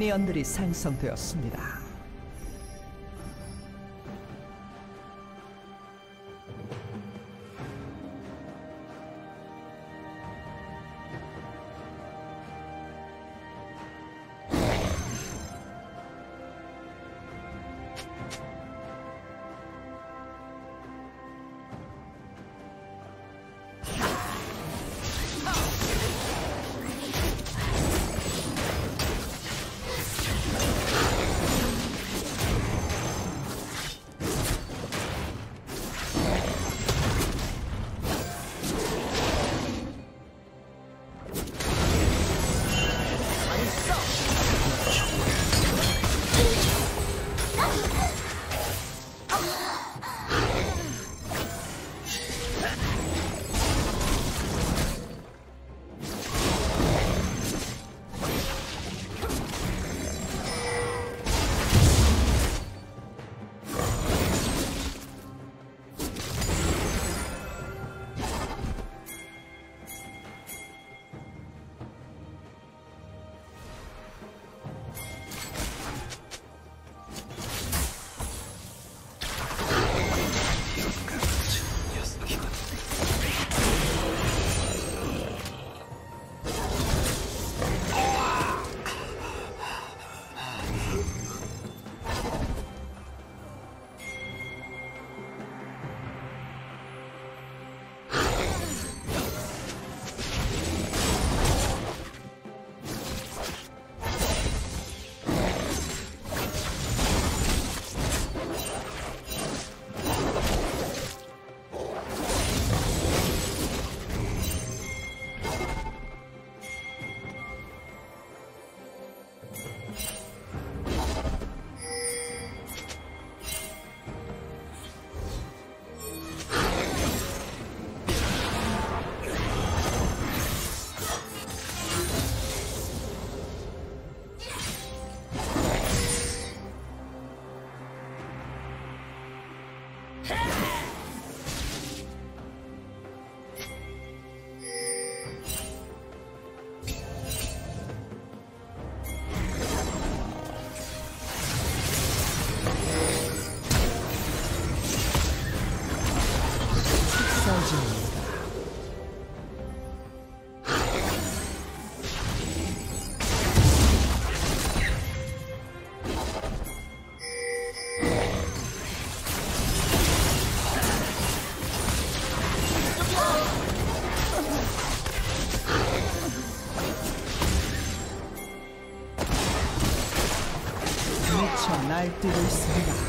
미니언들이 생성되었습니다. Tidur.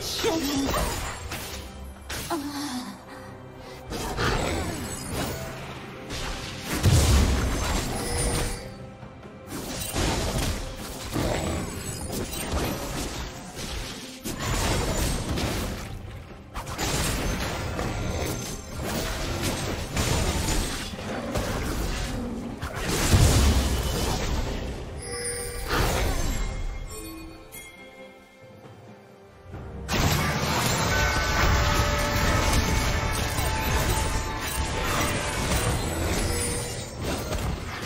Shut up.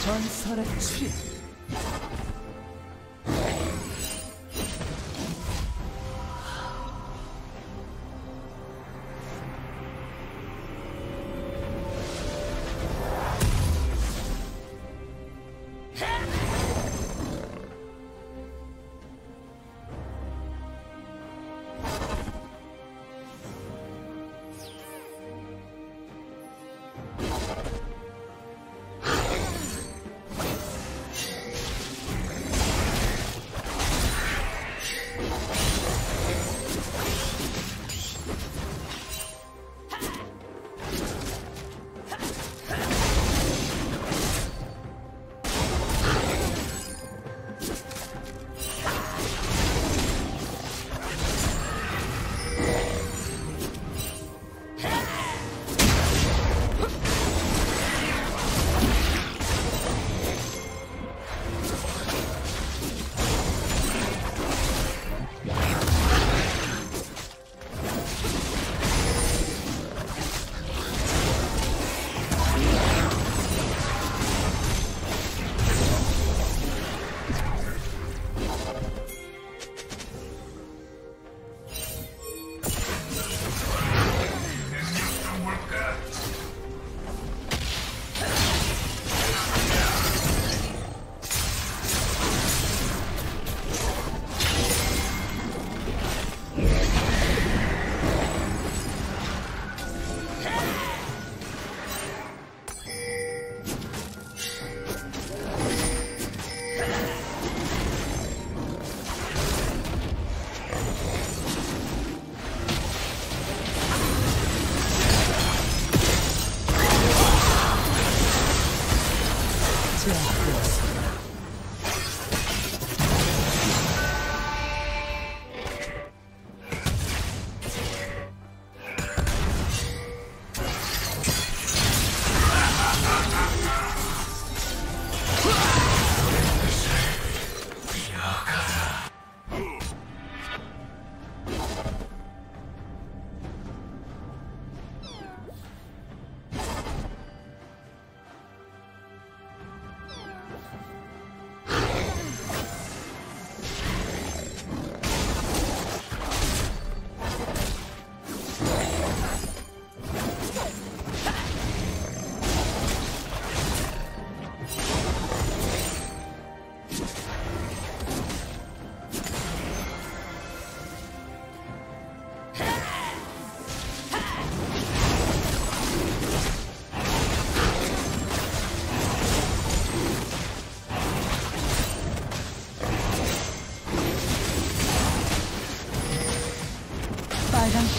전설의 출입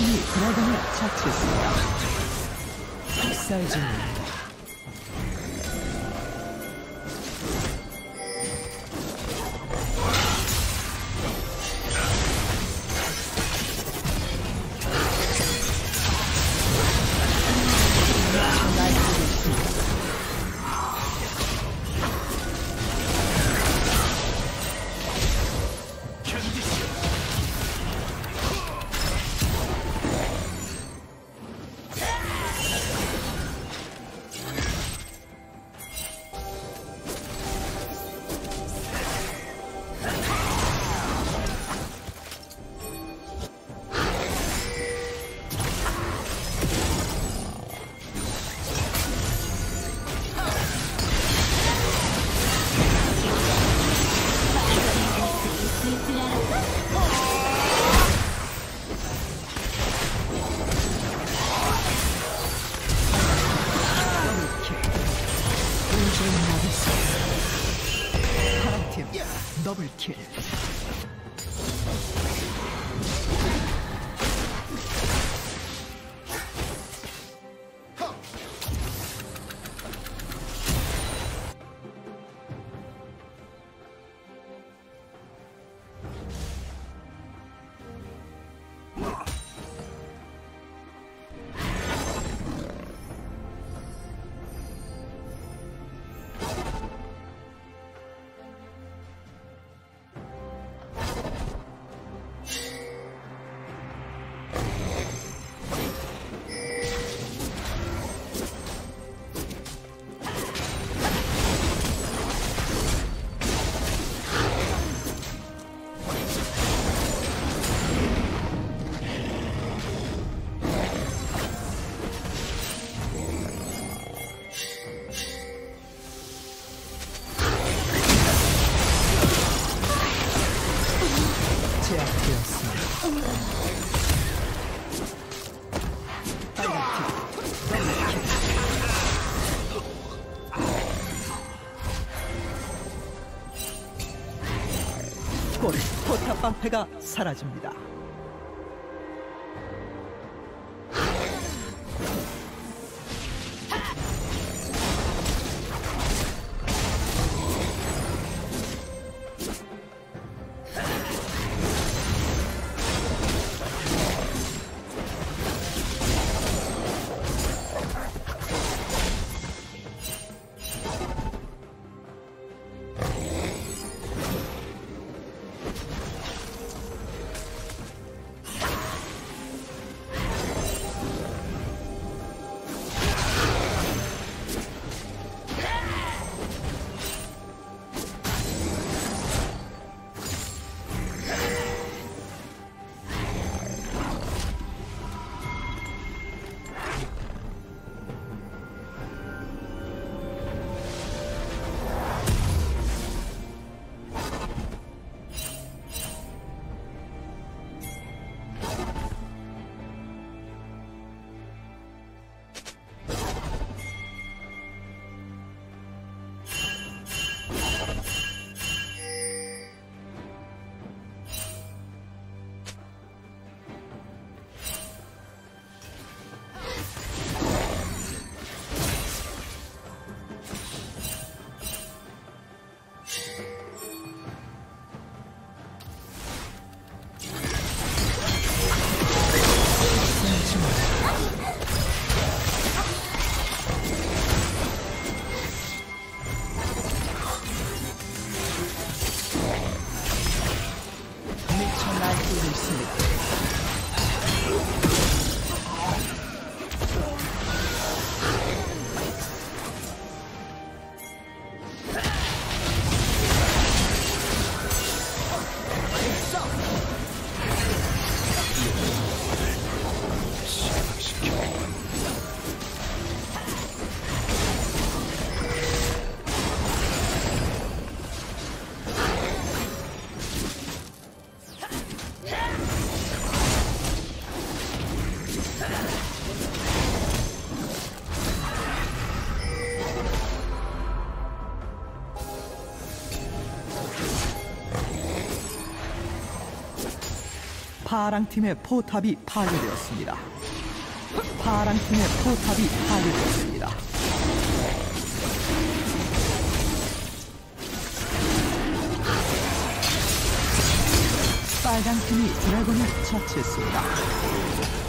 빨간 팀이 드래곤을 처치했습니다. 학살 중 double kill. 곧 포탑 방패가 사라집니다. 파랑 팀의 포탑이 파괴되었습니다. 파랑 팀의 포탑이 파괴되었습니다. 빨간 팀이 드래곤을 처치했습니다.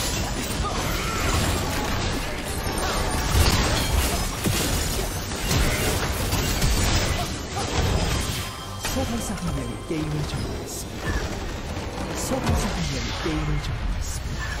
소방사 한 명이 게임을 종료했습니다. 소방사 한 명이 게임을 종료했습니다.